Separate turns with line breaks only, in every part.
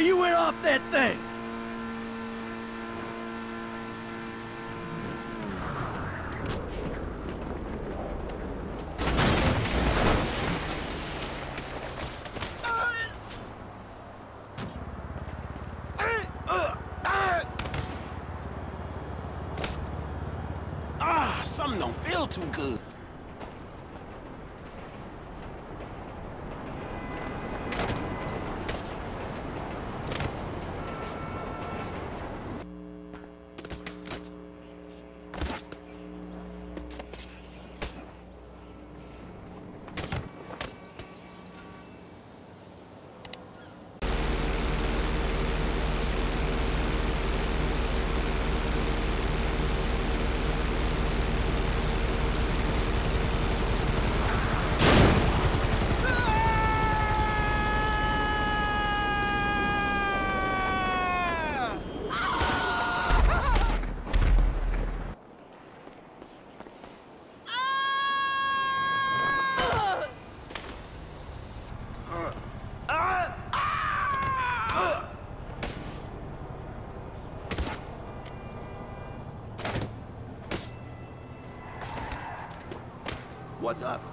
Maybe you went off that thing!
Ah, something don't feel too good.
What's up?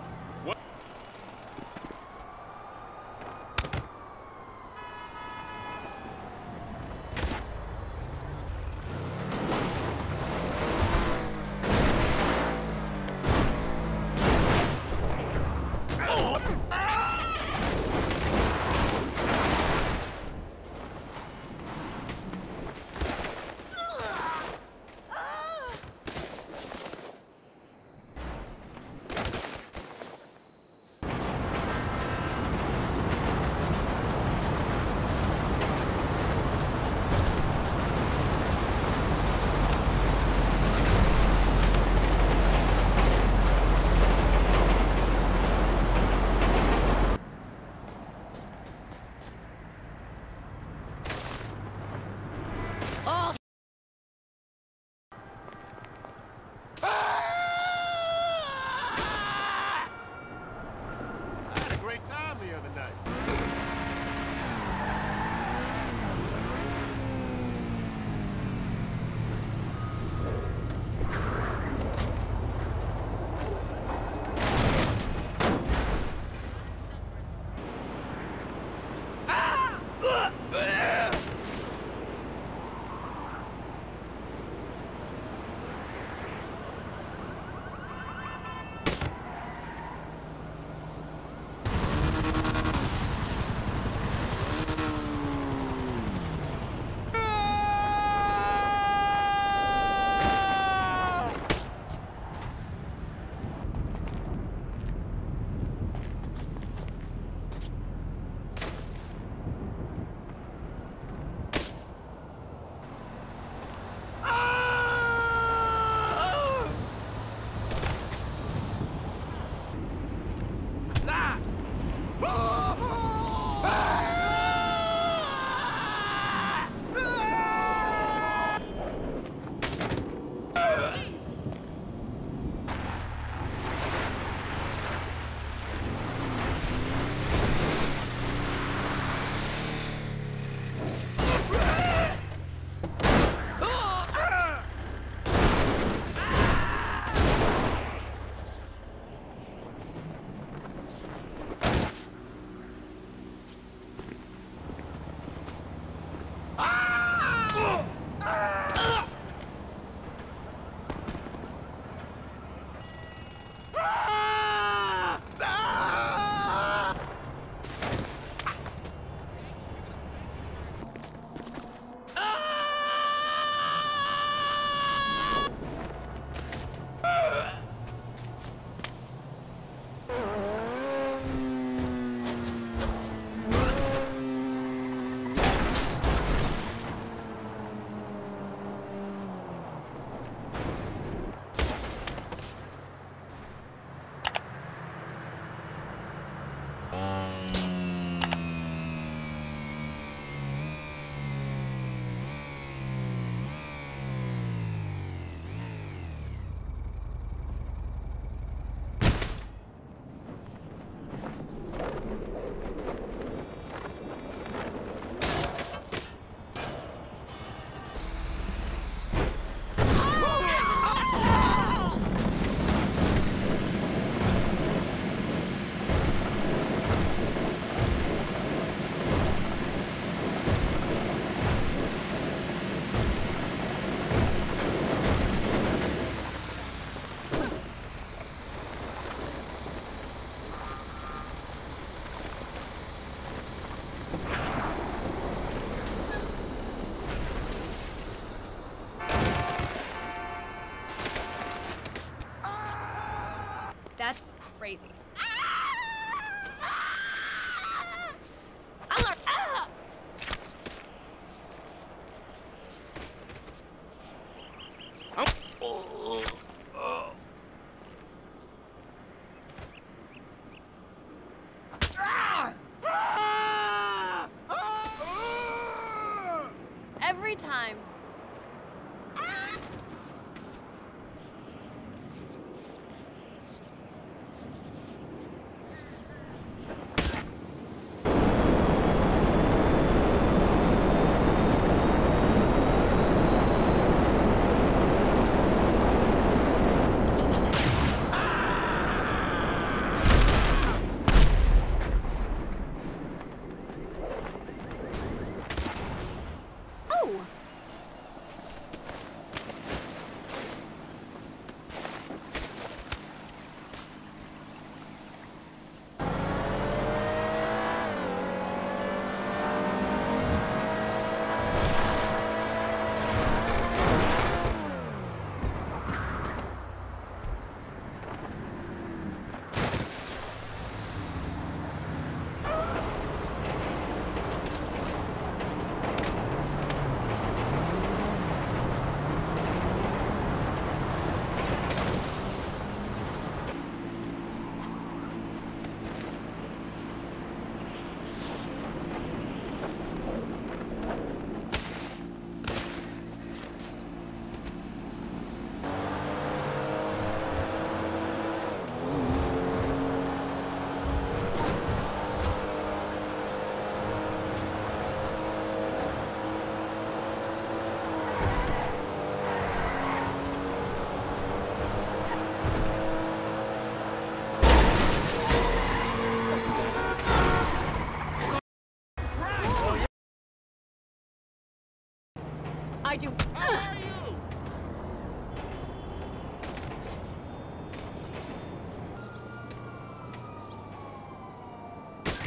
Ugh.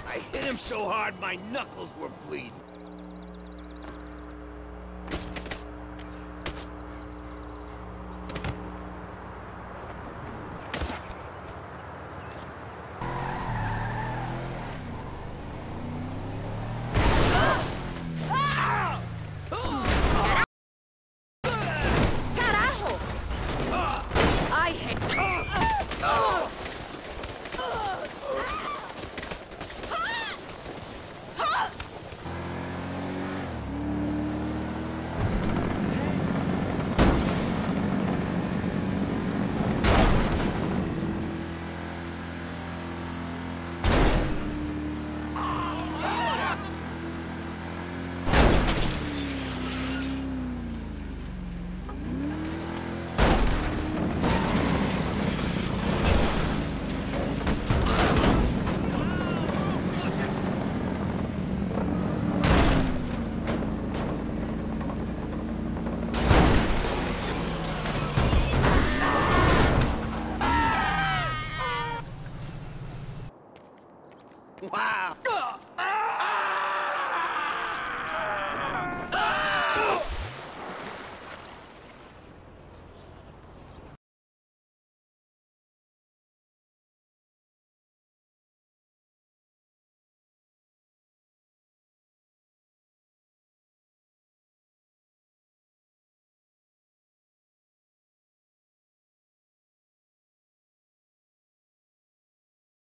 I hit him so hard my knuckles were bleeding.